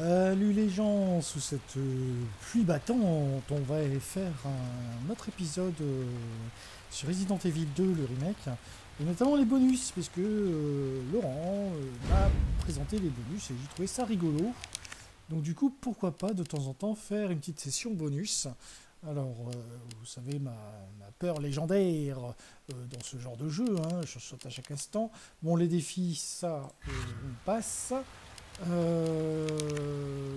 Salut les gens, sous cette euh, pluie battante, on va faire un autre épisode euh, sur Resident Evil 2, le remake, et notamment les bonus, parce que euh, Laurent m'a présenté les bonus et j'ai trouvé ça rigolo. Donc du coup, pourquoi pas de temps en temps faire une petite session bonus. Alors, vous savez, ma, ma peur légendaire dans ce genre de jeu, hein, je saute à chaque instant. Bon, les défis, ça, on passe. Euh,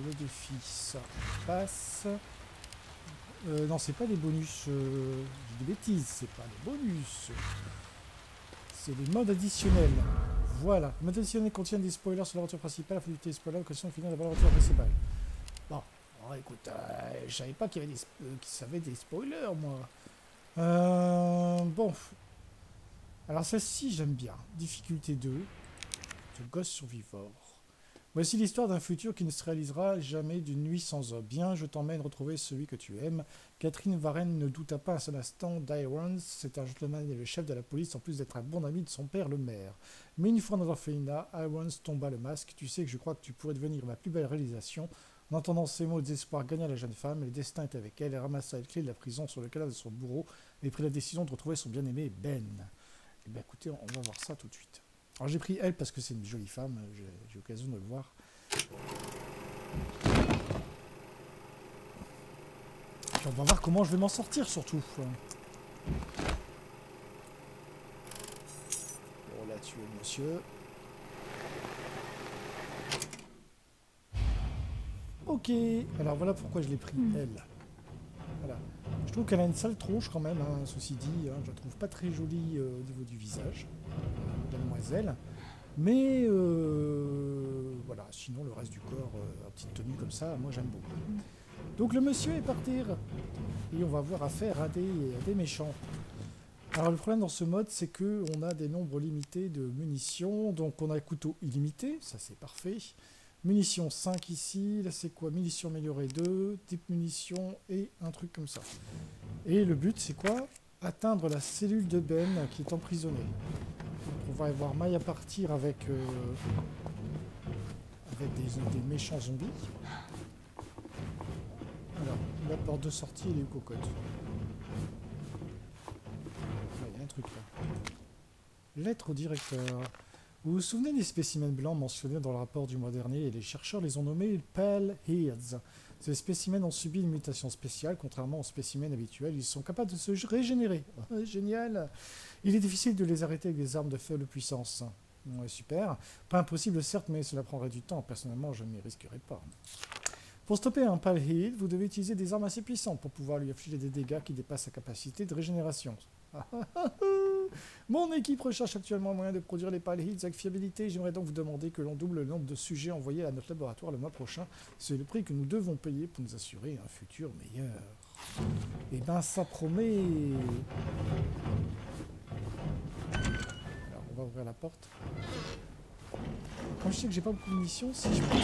le défi, ça passe. Euh, non, c'est pas des bonus. Euh, bêtises, c'est pas des bonus. C'est des modes additionnels. Voilà. Les modes additionnels contiennent des spoilers sur l'aventure principale afin d'éviter les spoilers question finale de l'aventure principale. Bon, alors, écoute, je savais pas qu'il y avait des, qu'il des spoilers, moi. bon. Alors, celle-ci, j'aime bien. Difficulté 2. De Ghost Survivor. Voici l'histoire d'un futur qui ne se réalisera jamais d'une nuit sans homme. Bien, je t'emmène retrouver celui que tu aimes. Catherine Varenne ne douta pas un seul instant d'Irons. C'est un gentleman et le chef de la police, en plus d'être un bon ami de son père, le maire. Mais une fois dans l'orphelinat, Irons tomba le masque. Tu sais que je crois que tu pourrais devenir ma plus belle réalisation. En entendant ces mots, le désespoir gagna la jeune femme. Le destin était avec elle. Elle ramassa les clés de la prison sur le cadavre de son bourreau et prit la décision de retrouver son bien-aimé Ben. Eh bien, écoutez, on va voir ça tout de suite. Alors j'ai pris elle parce que c'est une jolie femme, j'ai eu l'occasion de le voir. on va voir comment je vais m'en sortir surtout. Bon là tu es monsieur. Ok, alors voilà pourquoi je l'ai pris, hmm. elle. Voilà. Je trouve qu'elle a une sale tronche quand même, hein, ceci dit. Hein. je la trouve pas très jolie euh, au niveau du visage Mais euh, voilà, sinon le reste du corps, euh, en petite tenue comme ça, moi j'aime beaucoup. Donc le monsieur est partir et on va avoir affaire à des, méchants. Alors le problème dans ce mode, c'est que on a des nombres limités de munitions, donc on a couteau illimité, ça c'est parfait. Munitions 5 ici, là c'est quoi? Munitions améliorées 2, type munitions et un truc comme ça. Et le but c'est quoi? Atteindre la cellule de Ben qui est emprisonnée on va voir Maya partir avec, euh, des, méchants zombies. Alors, la porte de sortie, elle est cocotte? Il y a un truc là. Lettre au directeur. Vous vous souvenez des spécimens blancs mentionnés dans le rapport du mois dernier et les chercheurs les ont nommés Pale Heads. Ces spécimens ont subi une mutation spéciale, contrairement aux spécimens habituels. Ils sont capables de se régénérer. génial Il est difficile de les arrêter avec des armes de faible puissance. Ouais, super. Pas impossible, certes, mais cela prendrait du temps. Personnellement, je ne m'y risquerai pas. Pour stopper un Pale Head, vous devez utiliser des armes assez puissantes pour pouvoir lui infliger des dégâts qui dépassent sa capacité de régénération. Mon équipe recherche actuellement un moyen de produire les palettes avec fiabilité. J'aimerais donc vous demander que l'on double le nombre de sujets envoyés à notre laboratoire le mois prochain. C'est le prix que nous devons payer pour nous assurer un futur meilleur. Eh ben, ça promet. Alors, on va ouvrir la porte. Quand je sais que j'ai pas beaucoup de munitions, si je peux...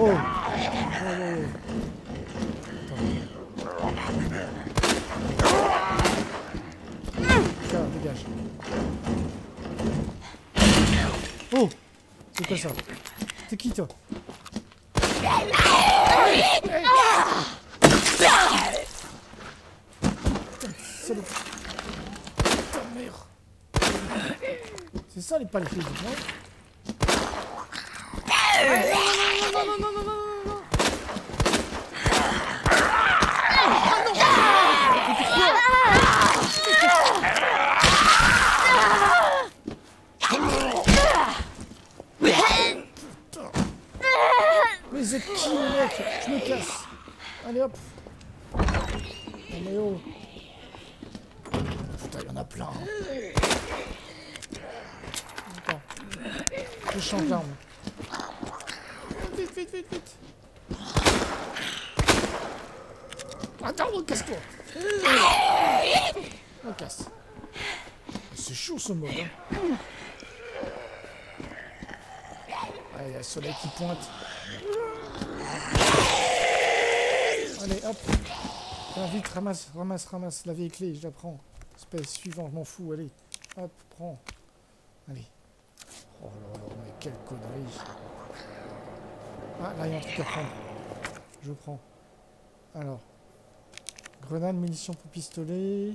Oh, oh, Oh C'est quoi ça T'es qui toi C'est ça les palais non non casse. Allez hop. Allez oh. Putain, il y en a plein. Attends. Je change d'arme. Vite, vite, vite, vite. Attends, casse-toi. On casse. C'est chaud ce mode. Hein. Ah, il y a le soleil qui pointe. Allez, hop. vite, ramasse, ramasse, ramasse la vieille clé, je la prends. Espèce suivant, je m'en fous, allez. Hop, prends. Allez. Oh là là, mais quelle connerie. Ah, là, il y a un truc à prendre. Je prends. Alors. Grenade, munitions pour pistolet.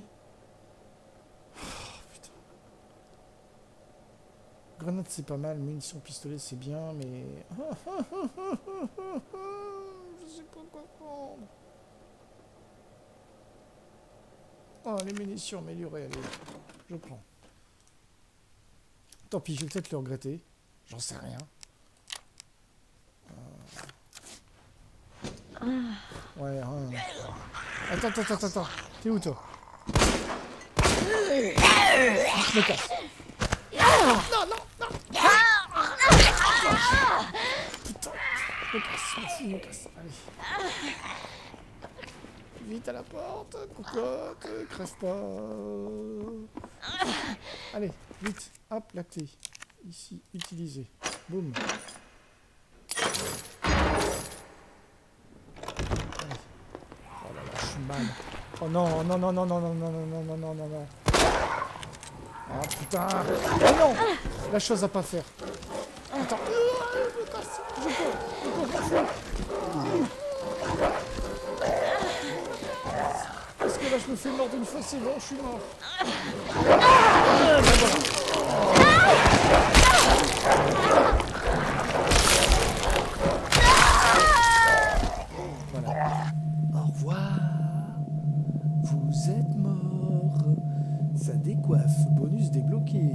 Oh, putain. Grenade, c'est pas mal. Munitions pistolet, c'est bien, mais... Je sais pas quoi prendre. Oh, les munitions améliorées, allez. Je prends. Tant pis, je vais peut-être le regretter. J'en sais rien. Ouais, hein. Attends, attends, attends, attends. T'es où, toi? Je me casse. Non, non, non Putain, je me casse, je. Vite à la porte, cocotte, pas. Allez, vite, hop, la clé. Ici, utiliser. Boum. Oh non, non, non, non, non, non, non, non, non, non, non, non, non. Ah putain Oh non La chose à pas faire. Attends. Parce que là, je me fais mordre une fois, c'est bon, je suis mort. Au revoir. Vous êtes mort. Ça décoiffe. Bonus débloqué.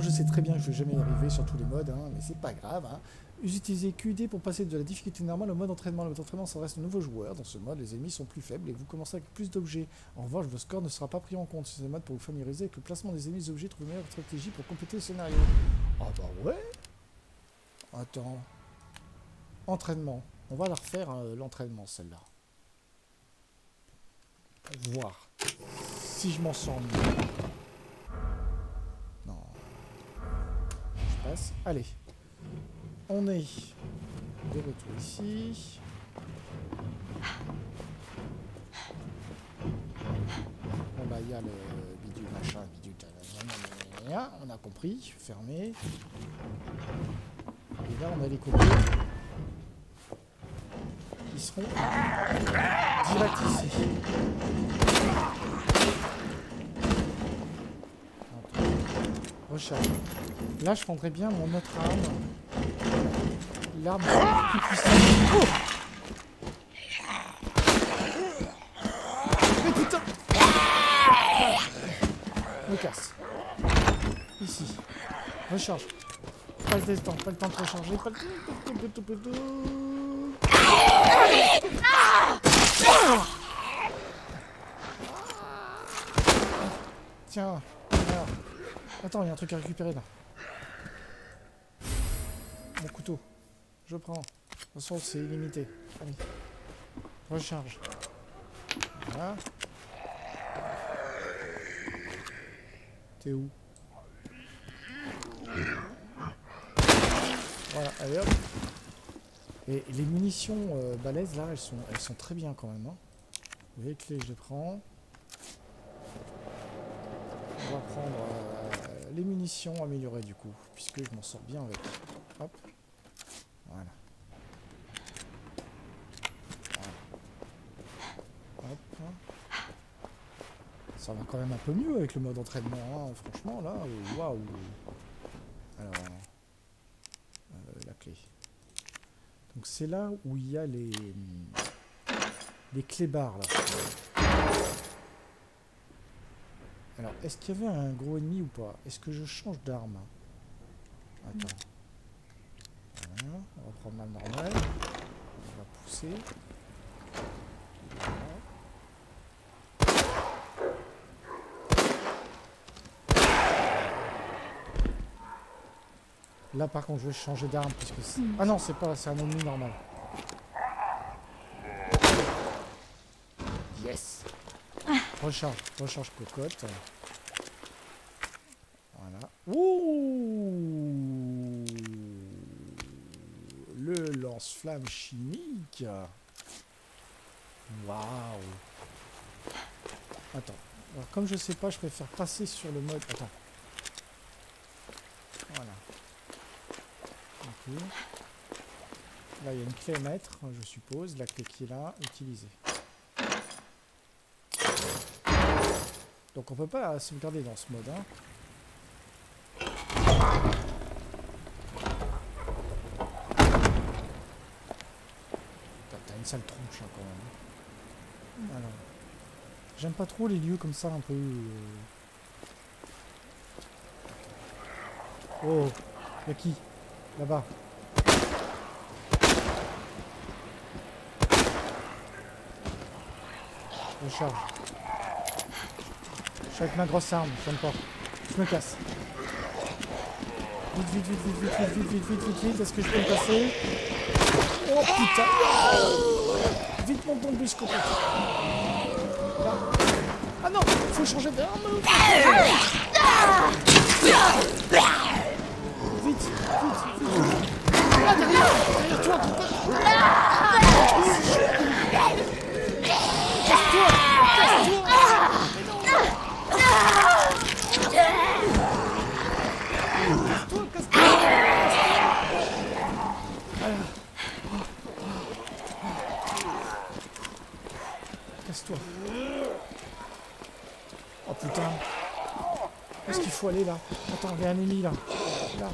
Je sais très bien que je vais jamais y arriver sur tous les modes, hein, mais c'est pas grave. Hein. Utilisez QD pour passer de la difficulté normale au mode entraînement. Le mode entraînement s'adresse aux nouveaux joueurs. Dans ce mode, les ennemis sont plus faibles et vous commencez avec plus d'objets. En revanche, votre score ne sera pas pris en compte. C'est un mode pour vous familiariser avec le placement des ennemis des objets, trouver une meilleure stratégie pour compléter le scénario. Ah bah ouais Attends. Entraînement. On va la refaire, hein, l'entraînement, celle-là. Voir si je m'en sens mieux. Allez. On est de retour ici. Bon bah il y a le bidule machin, bidule... On a compris. Fermé. Et là on a les copies. Qui seront direct ici. Recharge. Là, je prendrais bien mon autre arme. L'arme plus puissante. Oh Mais putain Me casse. Ici. Recharge. Pas le temps, pas le temps de recharger, pas le temps. Tiens, Attends, il y a un truc à récupérer là. Mon couteau. Je prends. De toute façon, c'est illimité. Recharge. Voilà. T'es où? Voilà, allez hop. Et les munitions euh, balèzes là, elles sont, elles sont très bien quand même. Hein. Les clés, je les prends. On va prendre euh, les munitions du coup, puisque je m'en sors bien avec. Hop. Voilà. Hop. Ça va quand même un peu mieux avec le mode entraînement, hein. franchement là, waouh. Alors, euh, la clé. Donc c'est là où il y a les, les clés barres là. Alors, est-ce qu'il y avait un gros ennemi ou pas? Est-ce que je change d'arme? Attends. Voilà, on va prendre la normale. On va pousser. Là par contre je vais changer d'arme puisque c'est... Hmm. Ah non c'est pas c'est un ennemi normal. Recharge, recharge cocotte. Voilà. Ouh Le lance-flamme chimique. Waouh Attends. Comme je sais pas, je préfère passer sur le mode... Attends. Voilà. Là, il y a une clé à mettre, je suppose. La clé qui est là, utilisée. Donc on peut pas sauvegarder dans ce mode. Hein. T'as une sale tronche hein, quand même. Alors, j'aime pas trop les lieux comme ça un peu. Euh... Oh, y'a qui? Là-bas. Je charge. Je suis avec ma grosse arme, j'aime pas. Je me casse. Vite, vite, vite, vite, vite, vite, vite, vite, vite, vite, vite, est-ce que je peux me passer Oh putain. Vite mon bon bus complète. Ah non Faut changer d'arme. Vite, vite, vite. Ah derrière. Derrière toi Casse-toi Casse-toi Casse-toi, casse-toi Casse-toi. Oh putain. Est-ce qu'il faut aller là Attends, il y a un ennemi là. Là.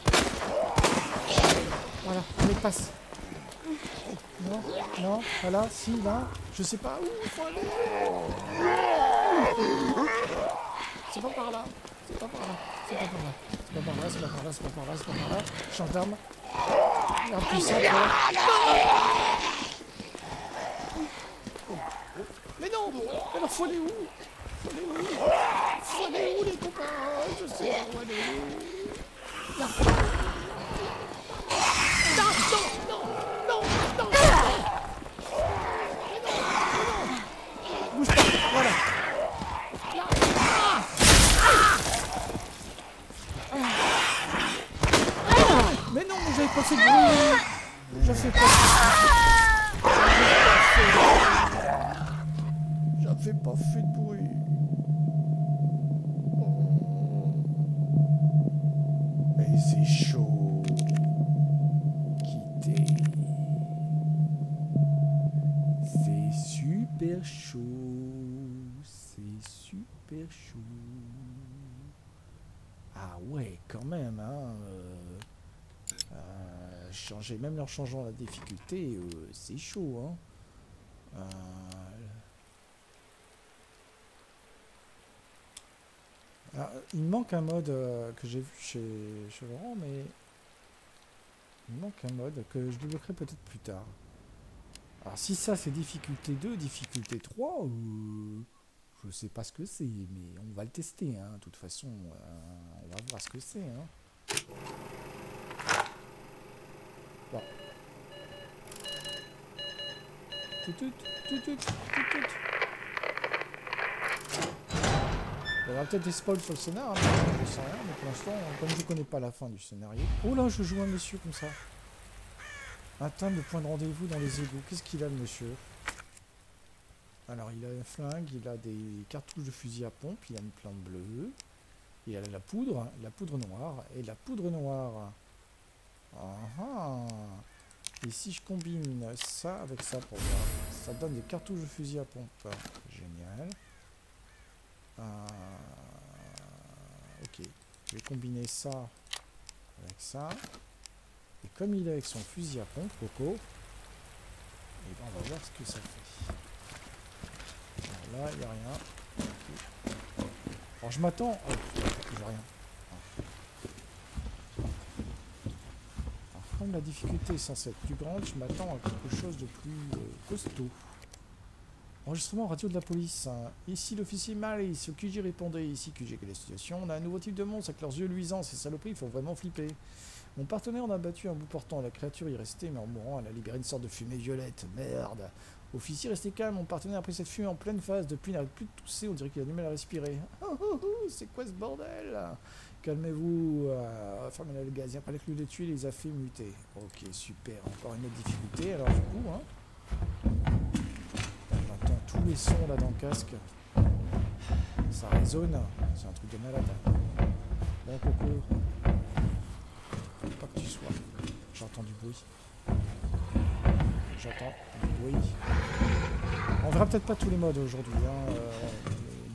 Voilà, allez, passe. Non, non, voilà, si, là. Je sais pas où il faut aller. C'est pas par là. C'est pas par là. C'est pas par là. C'est pas par là, c'est pas par là, c'est pas par là, c'est pas par là. Gendarme. Arme puissante, là. Mais non Alors faut aller où Faut aller où Faut aller où les copains Je sais pas où aller. Là. Non, non, non, non, non non, non Bouge pas, voilà Là Mais non, mais j'avais pas fait de bruit J'avais pas fait de. Oh. Mais c'est chaud. Quitter. C'est super chaud. C'est super chaud. Ah ouais, quand même, hein. euh, euh, changer, même en changeant la difficulté, euh, c'est chaud, hein. Alors, il manque un mode euh, que j'ai vu chez, chez Laurent, mais il manque un mode que je débloquerai peut-être plus tard. Alors si ça c'est difficulté 2, difficulté 3, euh, je sais pas ce que c'est, mais on va le tester, hein. de toute façon, euh, on va voir ce que c'est. Hein. Bon. Tout, tout, tout, tout, tout, tout. Il y peut-être des spoils sur le scénar, hein, je sais rien, mais pour l'instant, comme je connais pas la fin du scénario. Oh là, je joue un monsieur comme ça. Atteindre le point de rendez-vous dans les égouts. Qu'est-ce qu'il a le monsieur? Alors il a un flingue, il a des cartouches de fusil à pompe, il a une plante bleue, il a la poudre, la poudre noire, et la poudre noire. Ah ah Et si je combine ça avec ça pour voir, ça donne des cartouches de fusil à pompe. Génial. Ok, je vais combiner ça avec ça. Et comme il est avec son fusil à pompe, Coco, et ben on va voir ce que ça fait. Là, il n'y a rien. Alors je m'attends. Oh, j'ai rien. Alors, comme la difficulté est censée être plus grande, je m'attends à quelque chose de plus euh, costaud. Enregistrement radio de la police. Ici l'officier Malice, au QG répondait. Ici QG, quelle est la situation On a un nouveau type de monstre avec leurs yeux luisants. Ces saloperies font vraiment flipper. Mon partenaire en a battu un bout portant. La créature y restait, mais en mourant, elle a libéré une sorte de fumée violette. Merde. Officier, restez calme. Mon partenaire a pris cette fumée en pleine face. Depuis, il n'arrête plus de tousser. On dirait qu'il a du mal à respirer. Oh, oh, oh, c'est quoi ce bordel? Calmez-vous. Euh, fermez le gaz. Il a pas les il les a fait muter. Ok, super. Encore une autre difficulté. Alors, du coup, hein. Les là dans le casque. Ça résonne. C'est un truc de malade. Bon, Coco. Faut pas que tu sois. J'entends du bruit. J'entends du bruit. On verra peut-être pas tous les modes aujourd'hui. Hein. Euh,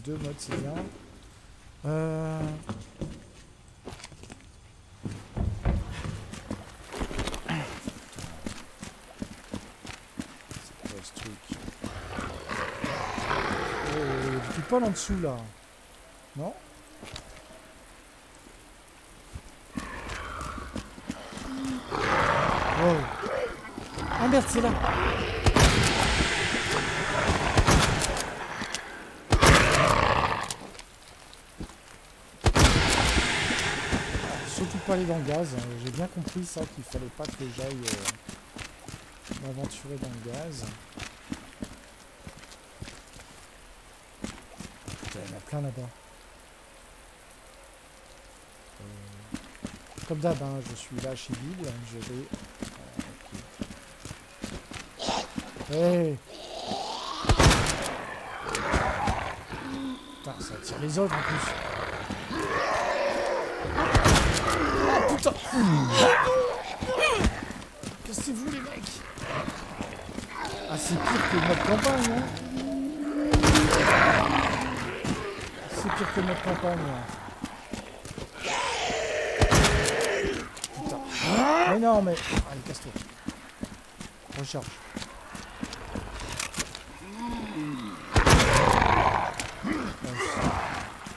deux modes, c'est bien. Euh... C'est quoi ce truc Paul en dessous là. Non Oh. Ah merde, c'est là. Surtout pas aller dans le gaz. J'ai bien compris ça, qu'il fallait pas que j'aille euh, m'aventurer dans le gaz. Plein là-bas. Euh, Comme d'hab, hein, je suis là chez Bill, je vais... euh. Hey Putain, ça attire les autres en plus. Oh putain Qu'est-ce que c'est vous les mecs Ah c'est pire que notre campagne, hein que notre campagne. Mais non, mais... Allez, casse-toi. Recharge.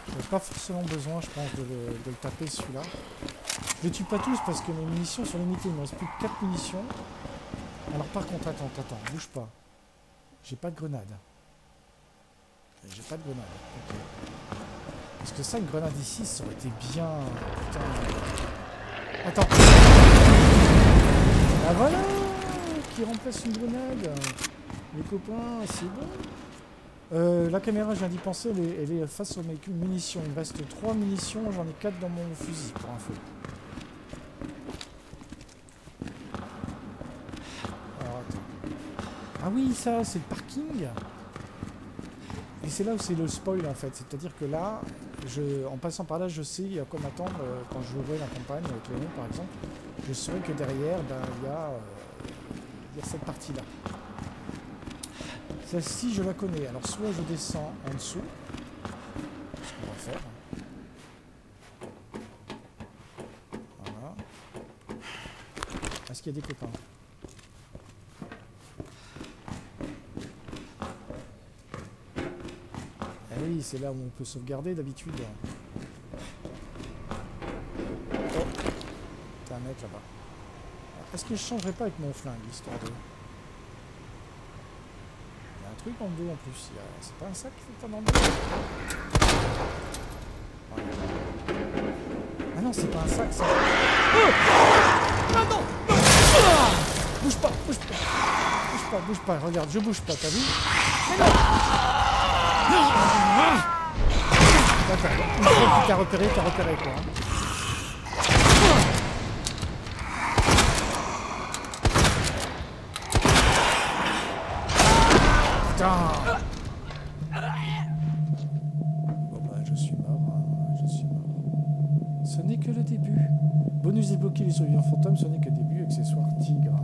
J'ai pas forcément besoin, je pense, de le, de le taper celui-là. Je les tue pas tous parce que mes munitions sont limitées. Il me reste plus que 4 munitions. Alors par contre, attends, attends, bouge pas. J'ai pas de grenade. J'ai pas de grenade. Ok. Parce que ça, une grenade ici, ça aurait été bien. Putain. Attends. Ah voilà Qui remplace une grenade Les copains, c'est bon. Euh, la caméra, je viens d'y penser, elle est, elle est face au mes munitions. Il me reste 3 munitions, j'en ai 4 dans mon fusil, pour info. Alors, attends. Ah oui, ça, c'est le parking Et c'est là où c'est le spoil, en fait. C'est-à-dire que là, en passant par là, je sais à quoi m'attendre euh, quand je jouerai la campagne avec Léon, par exemple. Je saurai que derrière, ben, il y, euh, y a cette partie-là. Celle-ci, je la connais. Alors, soit je descends en dessous, ce qu'on va faire. Voilà. Est-ce qu'il y a des copains? Oui, c'est là où on peut sauvegarder d'habitude. Oh, t'as un mec là-bas. Est-ce que je changerais pas avec mon flingue, histoire de... Il y a un truc dans le dos en plus. A- C'est pas un sac qui fait pas Ah non, c'est pas un sac ça. Oh non, Ah Bouge pas, bouge pas. Bouge pas, bouge pas. Regarde, je bouge pas, t'as vu? D'accord, une t'as repéré, t'as repéré quoi. Putain Bon bah je suis mort, je suis mort. Ce n'est que le début. Bonus débloqué les survivants fantômes, ce n'est que le début, accessoire tigre.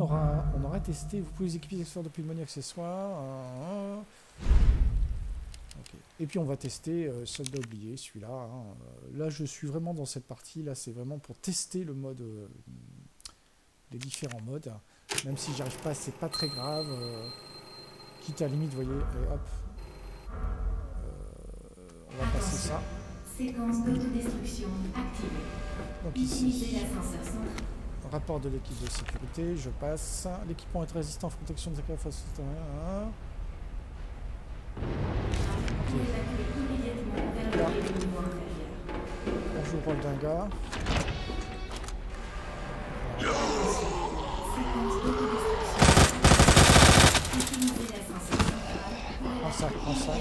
Aura, on aura testé, vous pouvez les équiper accessoires depuis le menu accessoires. Et puis on va tester euh, soldat oublié, celui-là. hein. Euh, Là je suis vraiment dans cette partie, là c'est vraiment pour tester le mode... euh, les différents modes. Même si j'arrive pas, c'est pas très grave. euh, quitte à la limite, vous voyez, et hop. On va passer ça. Séquence d'autodestruction activée. Donc ici. Rapport de l'équipe de sécurité, je passe. L'équipement est résistant en protection face Vous évacuez immédiatement vers Là. le l'ascenseur central pour Prends ça, prends ça.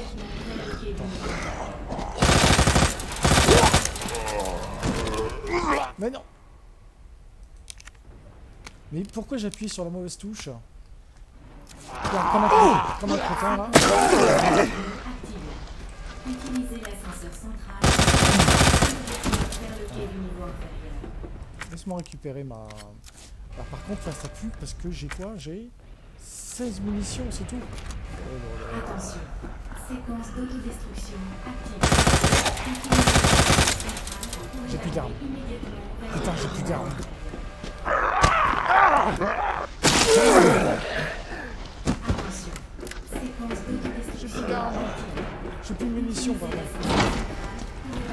Mais non Mais pourquoi j'appuie sur la mauvaise touche Regarde, comme un, crétin- comme un crétin là. activé. Utilisez l'ascenseur central. vachement récupéré ma... Bah, par contre, là, ça pue parce que j'ai quoi? J'ai 16 munitions, c'est tout. Oh. Attention. Séquence d'autodestruction active. J'ai plus d'armes. Putain, j'ai plus d'armes. D'autodestruction active. J'ai plus de munitions, pardon.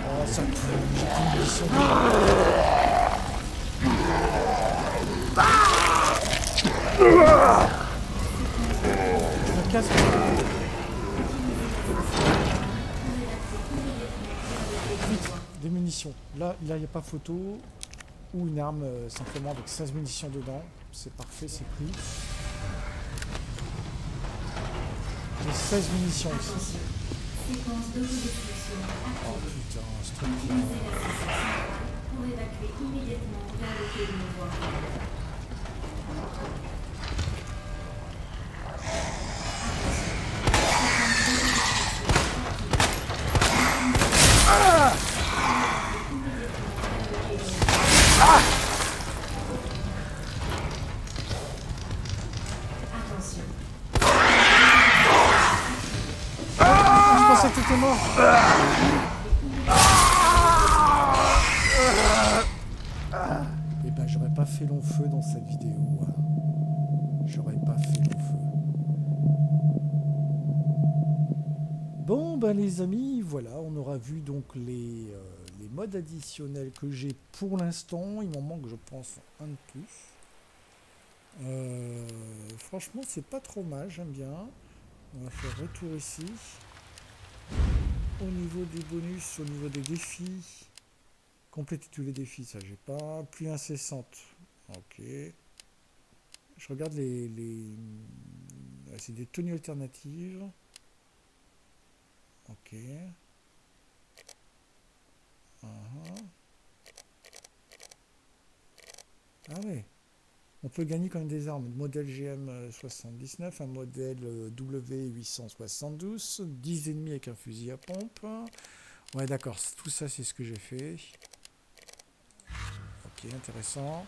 Oh, ça pue. J'ai plus de munitions. Me. Vite, des munitions. Là, il n'y a pas photo. Ou une arme euh, simplement avec 16 munitions dedans. C'est parfait, c'est pris. J'ai 16 munitions active. Oh putain, ce truc pour évacuer immédiatement les amis, voilà, on aura vu donc les, euh, les modes additionnels que j'ai pour l'instant. Il m'en manque, je pense, un de plus. Euh, franchement, c'est pas trop mal, j'aime bien. On va faire retour ici. Au niveau des bonus, au niveau des défis, compléter tous les défis, ça j'ai pas. Pluie incessante, ok. Je regarde les. les... ah, C'est des tenues alternatives. Ok. Ah ah ouais. On peut gagner quand même des armes. Modèle GM79, un modèle euh, W872, 10 ennemis avec un fusil à pompe. Ouais, d'accord, tout ça, c'est ce que j'ai fait. Ok, intéressant.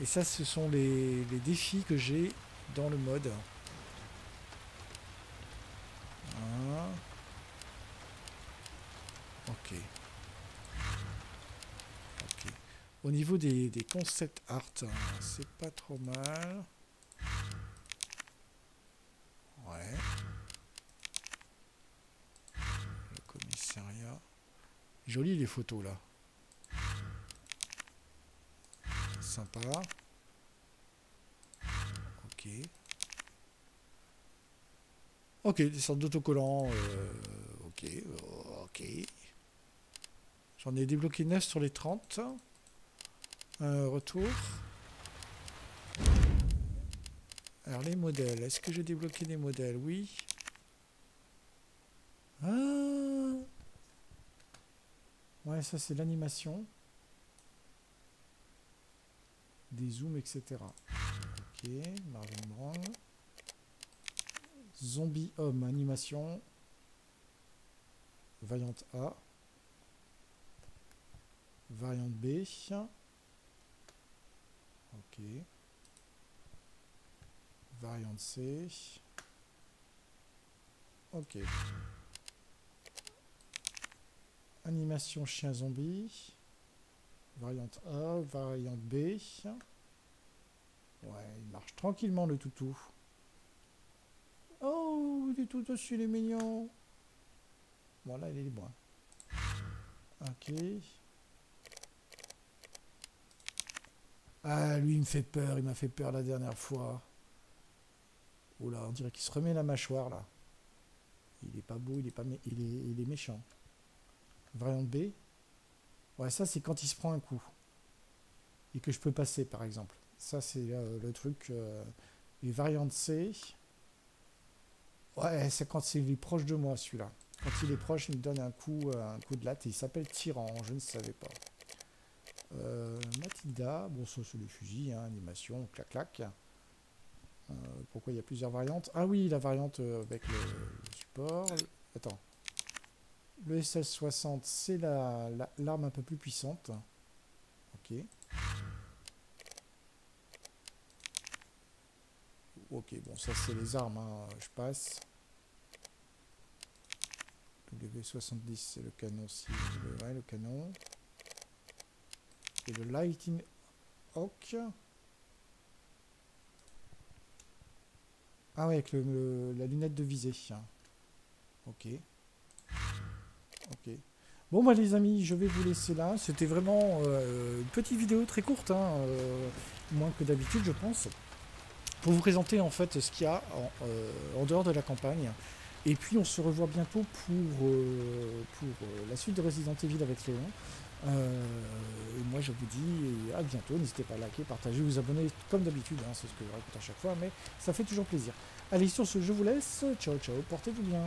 Et ça, ce sont les, les défis que j'ai dans le mode. Ok. Au niveau des, des concept art, hein, c'est pas trop mal. Ouais. Le commissariat. Joli les photos là. Sympa. Ok. Ok, des sortes d'autocollants. euh, ok, ok. J'en ai débloqué 9 sur les 30. Un retour. Alors les modèles, est-ce que j'ai débloqué des modèles? Oui. Ah Ouais, ça c'est l'animation. Des zooms, etc. Ok, Marvin Brand. Zombie homme, animation. Variante A. Variante B. Ok. Variante C. Ok. Animation chien zombie. Variante A, variante B. Ouais, il marche tranquillement le toutou. Oh, il est tout aussi, il est mignon. Voilà, il est libre. Ok. Ah, lui, il me fait peur. Il m'a fait peur la dernière fois. Oula, on dirait qu'il se remet la mâchoire, là. Il est pas beau, il est, pas il est, il est méchant. Variante B. Ouais, ça, c'est quand il se prend un coup. Et que je peux passer, par exemple. Ça, c'est euh, le truc. euh, Et variante C. Ouais, c'est quand il est proche de moi, celui-là. Quand il est proche, il me donne un coup, euh, un coup de latte. Il s'appelle Tyran, je ne savais pas. Euh, Matilda, bon, c'est le fusil, hein, animation, clac clac. Euh, pourquoi il y a plusieurs variantes? Ah oui, la variante euh, avec le, le support. Attends. Le SS60, c'est la- la- l'arme un peu plus puissante. Ok. Ok. Bon, ça c'est les armes, hein, je passe. W70, c'est le canon aussi. Ouais, le canon. Le Lighting Hawk. Ah ouais, avec le, la lunette de visée. Ok. Ok. Bon bah les amis, je vais vous laisser là. C'était vraiment euh, une petite vidéo très courte, hein, euh, moins que d'habitude je pense, pour vous présenter en fait ce qu'il y a en, euh, en, dehors de la campagne. Et puis on se revoit bientôt pour, pour la suite de Resident Evil avec Léon. Et moi je vous dis à bientôt, n'hésitez pas à liker, partager, vous abonner comme d'habitude, hein, c'est ce que je raconte à chaque fois, mais ça fait toujours plaisir. Allez sur ce, je vous laisse, ciao ciao, portez-vous bien.